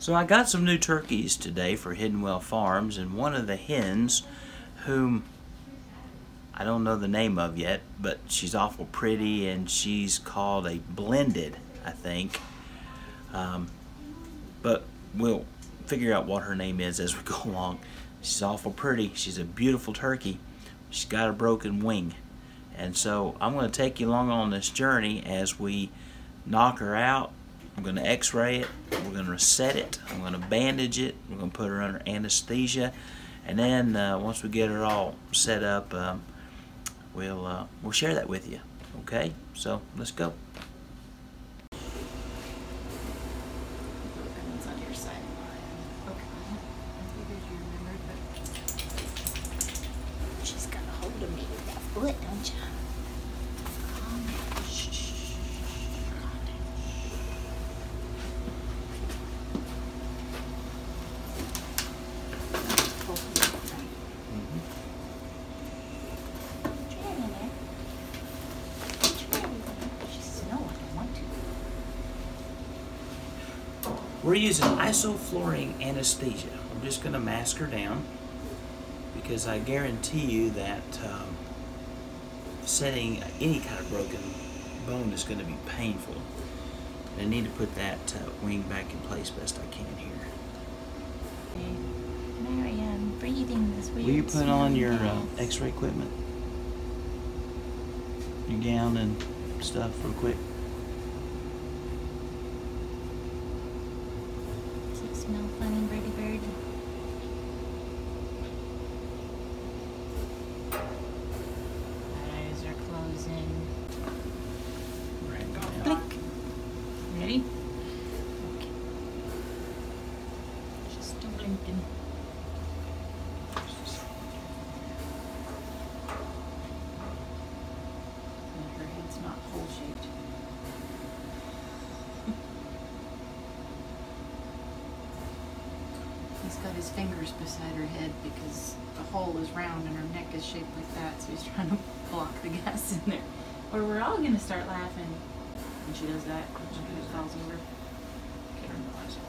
So I got some new turkeys today for HyddenWell Farms, and one of the hens, whom I don't know the name of yet, but she's awful pretty, and she's called a blended, I think. Um, but we'll figure out what her name is as we go along. She's awful pretty. She's a beautiful turkey. She's got a broken wing. And so I'm going to take you along on this journey as we knock her out. I'm going to x-ray it. We're going to reset it. I'm going to bandage it. We're going to put her under anesthesia. And then uh, once we get her all set up, um, we'll, uh, we'll share that with you. Okay? So let's go. Everyone's on your side. Okay. I figured you remembered, but she's got a hold of me with that foot, don't you? Calm down. Shh, shh, shh. Calm down. Just pull from the front. Put your hand in there. Put your hand in there. She says, no, I don't want to. We're using isoflurane anesthesia. I'm just going to mask her down because I guarantee you that um, setting any kind of broken bone is going to be painful. I need to put that uh, wing back in place best I can here. Marianne, breathing this weird Will you put on your uh, x-ray equipment? Your gown and stuff real quick? Does it smell funny, Birdie Bird? Eyes are closing. Right now. Blink. Ready? Okay. She's still blinking. And her head's not hole shaped. He's got his fingers beside her head because the hole is round and her neck is shaped like that, so he's trying to block the gas in there. Or we're all gonna start laughing when she does that. When she falls over. Turn the lights off.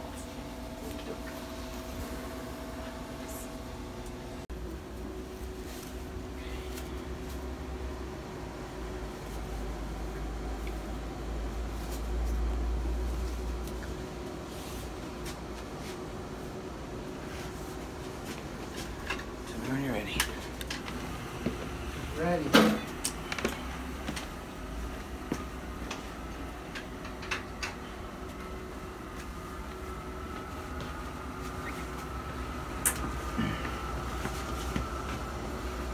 So when you're ready. Ready.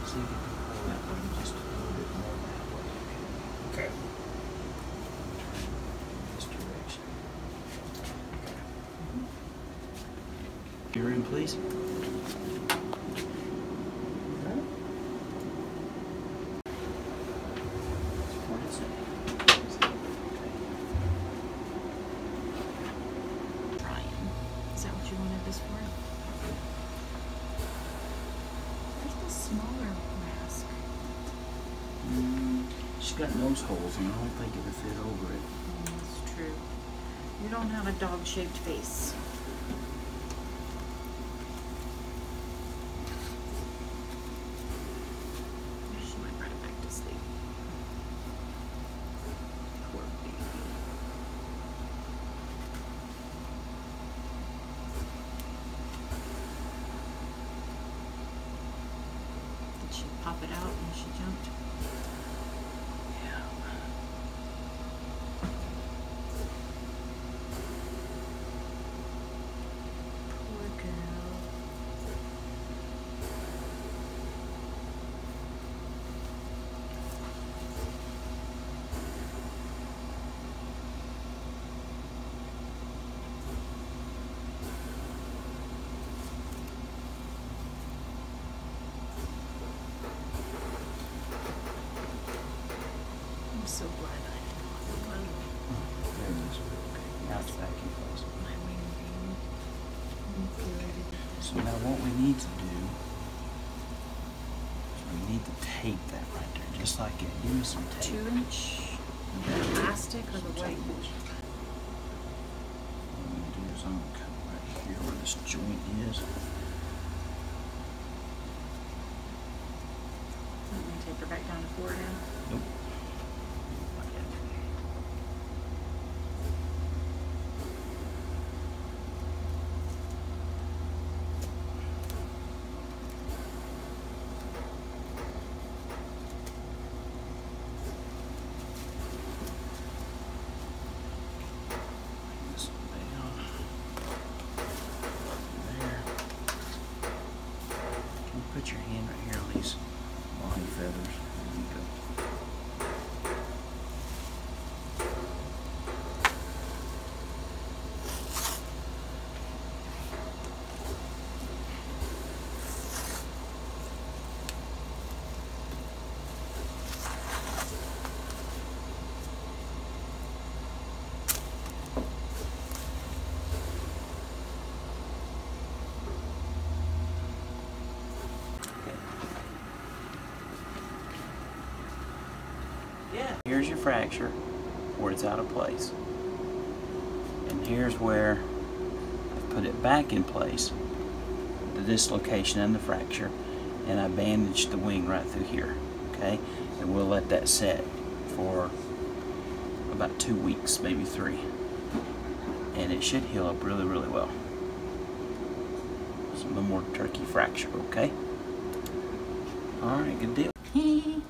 See if you can pull that one just a little bit more that way. Okay. Turn this direction. Your room, please. Support it, sir. Brian. Is that what you wanted this for? Where's the smaller mask? Mm, She's got nose holes, and I don't think it would fit over it. Mm, that's true. You don't have a dog shaped face. She might run back to sleep. Poor baby. Did she pop it out when she jumped? Yeah. Poor girl. I'm so glad I didn't want the one There it is. Okay. Now it's back in place. my wing beam. I'm good. So now what we need to do is we need to tape that right there, just like it. Give me some tape. Two inch the elastic or the white What I'm gonna do is I'm gonna cut right this joint is. Let me take her back down to four now. Nope. This down. There. Can you put your hand right here on these line feathers? There you go. Yeah. Here's fracture where it's out of place. And here's where I've put it back in place, the dislocation and the fracture, and I bandaged the wing right through here, okay? And we'll let that set for about two weeks, maybe three. And it should heal up really, really well. So no more turkey fracture, okay? All right, good deal.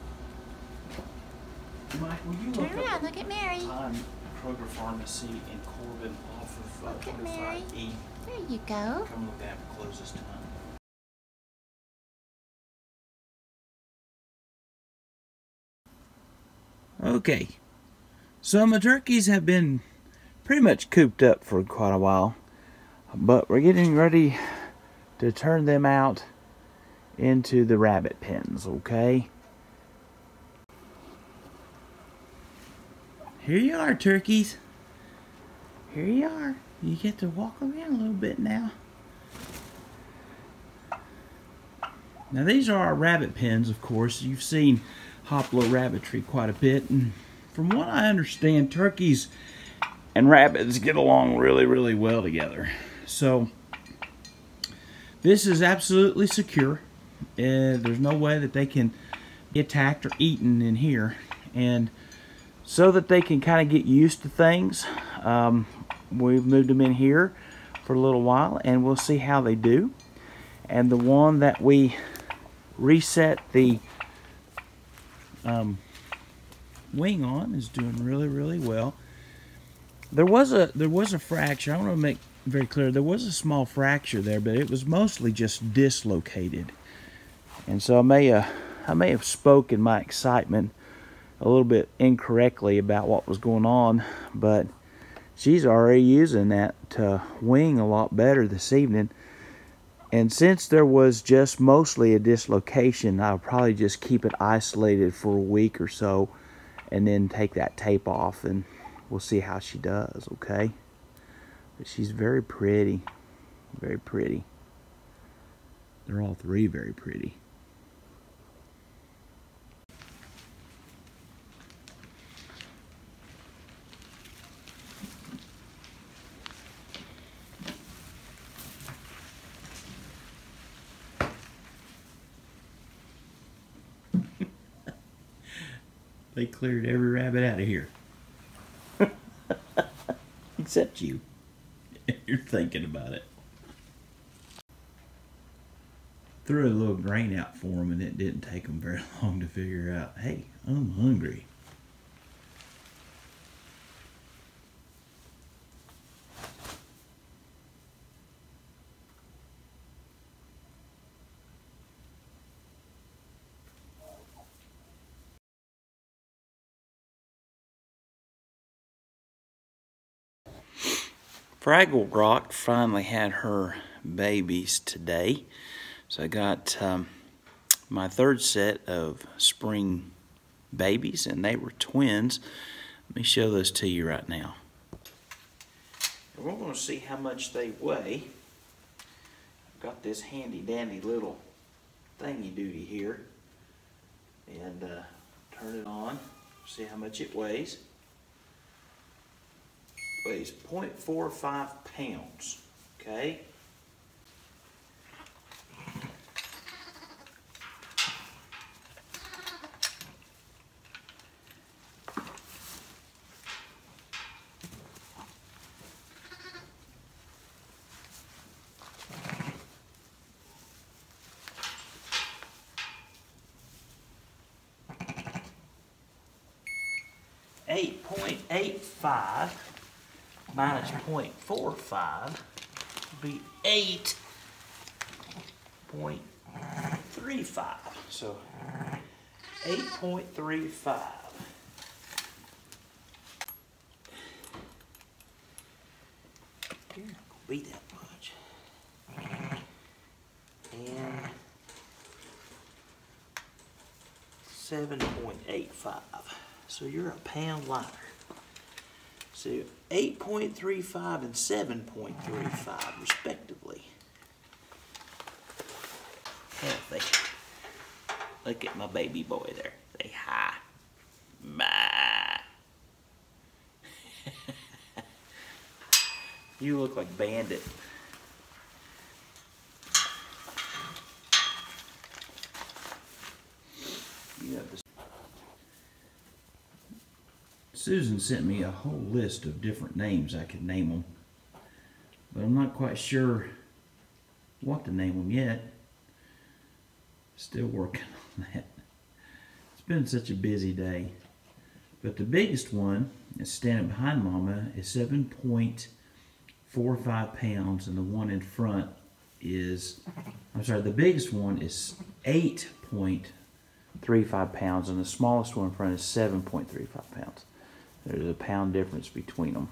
Mike, will you Turn around, look at Mary. Kroger Pharmacy in Corbin off of uh, Look at Mary. 25E. There you go. Come look at the closest time. Okay, so my turkeys have been pretty much cooped up for quite a while, but we're getting ready to turn them out into the rabbit pens, okay? Here you are, turkeys. Here you are. You get to walk around a little bit now. Now these are our rabbit pens, of course. You've seen Hoplo Rabbitry quite a bit, and from what I understand, turkeys and rabbits get along really, really well together. So this is absolutely secure. Uh, there's no way that they can be attacked or eaten in here, and so that they can kind of get used to things. Um, we've moved them in here for a little while and we'll see how they do. And the one that we reset the um, wing on is doing really, really well. There was a there was a fracture. I want to make very clear there was a small fracture there, but it was mostly just dislocated. And so I may uh, I may have spoken my excitement a little bit incorrectly about what was going on, but she's already using that wing a lot better this evening. And since there was just mostly a dislocation, I'll probably just keep it isolated for a week or so and then take that tape off and we'll see how she does, okay? But she's very pretty, very pretty. They're all three very pretty. They cleared every rabbit out of here. Except you. You're thinking about it. Threw a little grain out for them, and it didn't take them very long to figure out hey, I'm hungry. Fraggle Rock finally had her babies today. So I got um, my third set of spring babies, and they were twins. Let me show those to you right now. We're going to see how much they weigh. I've got this handy dandy little thingy duty here. And uh, turn it on, see how much it weighs weighs 0.45 pounds, okay? Eight point eight five minus 0.45 would be 8.35. So 8.35. You're not gonna be that much. And seven point eight five. So you're a pound lighter. So eight point three five and seven point three five respectively. Healthy. Look at my baby boy there. Say hi. Bye. you look like Bandit. You have this. Susan sent me a whole list of different names I could name them, but I'm not quite sure what to name them yet. Still working on that. It's been such a busy day. But the biggest one is standing behind Mama is 7.45 pounds, and the one in front is, I'm sorry, the biggest one is 8.35 pounds, and the smallest one in front is 7.35 pounds. There's a pound difference between them.